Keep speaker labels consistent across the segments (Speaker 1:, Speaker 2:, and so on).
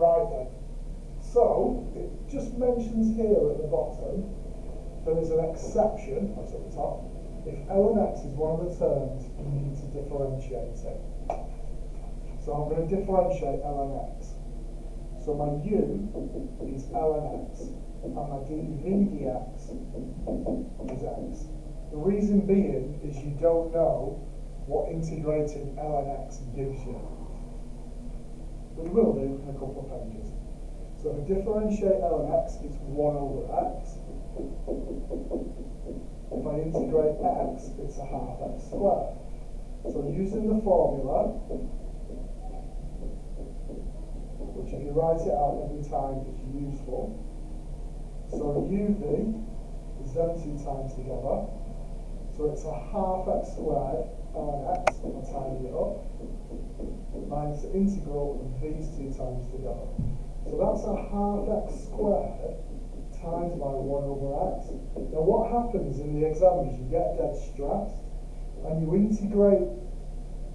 Speaker 1: Right then. So, it just mentions here at the bottom, there is an exception, that's at the top, if ln x is one of the terms, you need to differentiate it. So I'm going to differentiate ln x. So my u is ln x, and my dv dx is x. The reason being is you don't know what integrating ln x gives you. You will do in a couple of pages. So if I differentiate ln x, it's 1 over x. If I integrate x, it's a half x squared. So using the formula, which if you write it out every time is useful, so uv is them two times together, it's a half x squared ln x, I'll tidy it up, minus the integral of these two times together. So that's a half x squared times by 1 over x. Now what happens in the exam is you get dead stressed and you integrate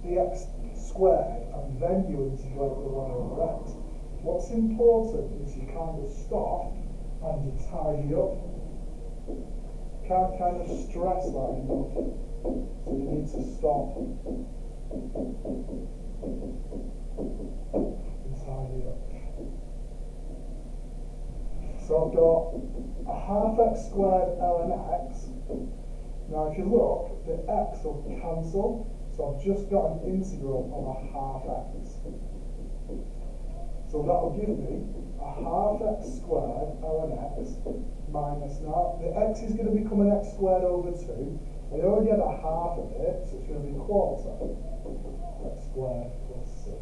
Speaker 1: the x squared and then you integrate the 1 over x. What's important is you kind of stop and you tidy up. Can't kind of stress that enough. So you need to stop and up. So I've got a half x squared ln x. Now if you look, the x will cancel, so I've just got an integral of a half x. So that will give me a half x squared ln x minus, now the x is going to become an x squared over 2. I already had a half of it, so it's going to be a quarter. x squared plus c.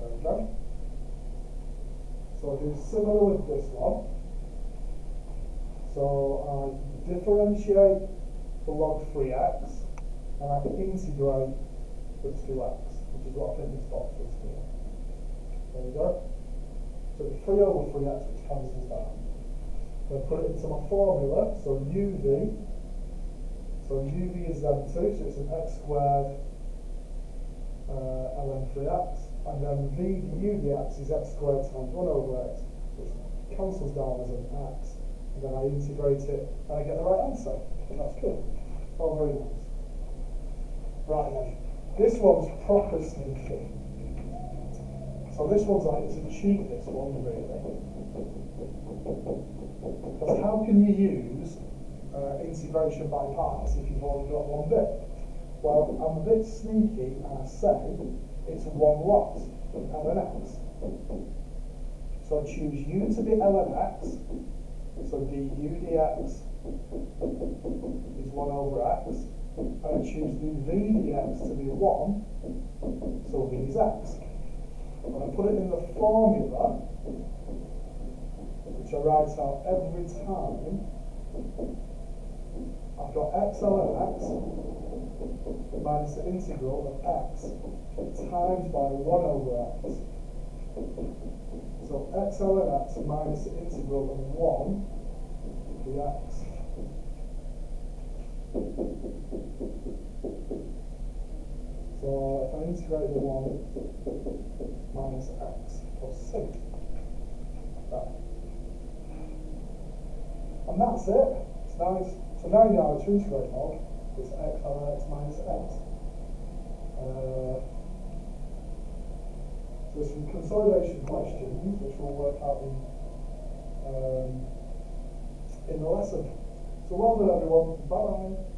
Speaker 1: There we go. So I'll do similar with this one. So I differentiate the log 3x and I integrate the 2x, which is what I think this box is here. There we go. So it's 3 over 3x which cancels down. I'm going to put it into my formula, so uv, so uv is then 2, so it's an x squared uh, ln 3x and then v du dx is x squared times 1 over x, which cancels down as an x, and then I integrate it, and I get the right answer. That's good. Oh, very nice. Right then, this one's proper sneaky. So this one's like, it's a cheat, this one, really. Because how can you use uh, integration by parts if you've only got one bit? Well, I'm a bit sneaky and I say it's one lot, x. So I choose u to be ln x, so du dx is 1 over x, and I choose the v dx to be 1, so v is x. And to put it in the formula, which I write out every time, I've got x ln x minus the integral of x times by 1 over x. So x ln x minus the integral of 1 dx. So if I integrate the 1 minus x plus c. That. And that's it. It's nice. So now you know how to integrate mode is x over x minus x. Uh, so there's some consolidation questions which we'll work out in, um, in the lesson. So well done everyone. Bye bye.